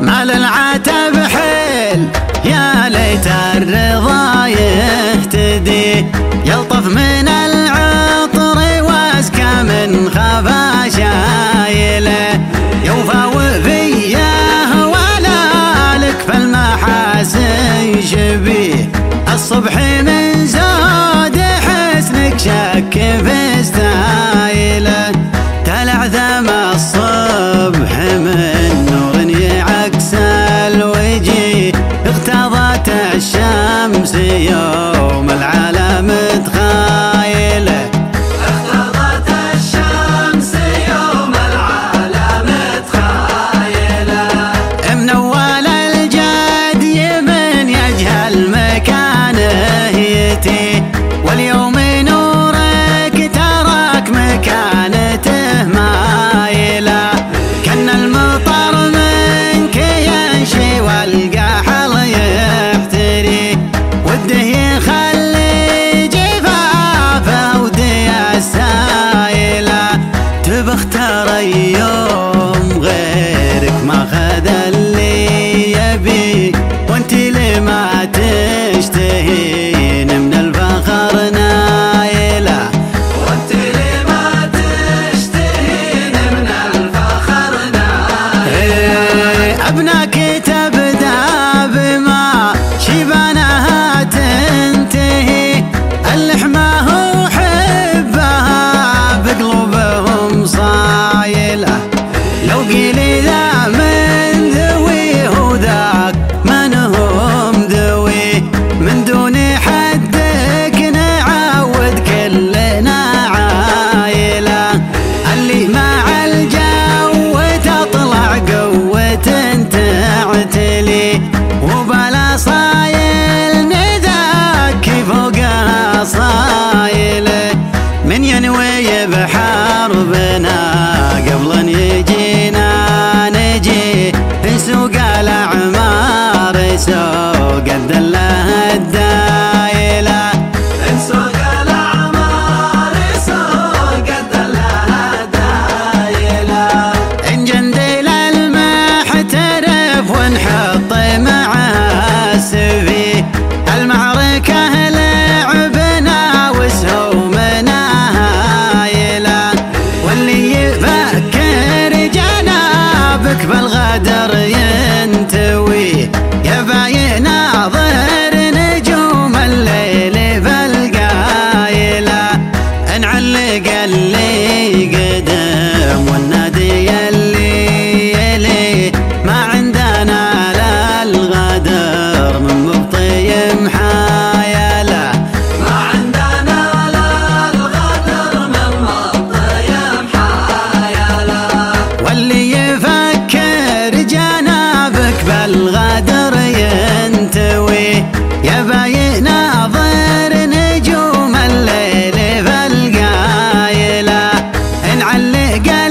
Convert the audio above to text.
ما للعتب saudade قال لي قدام والنادي gel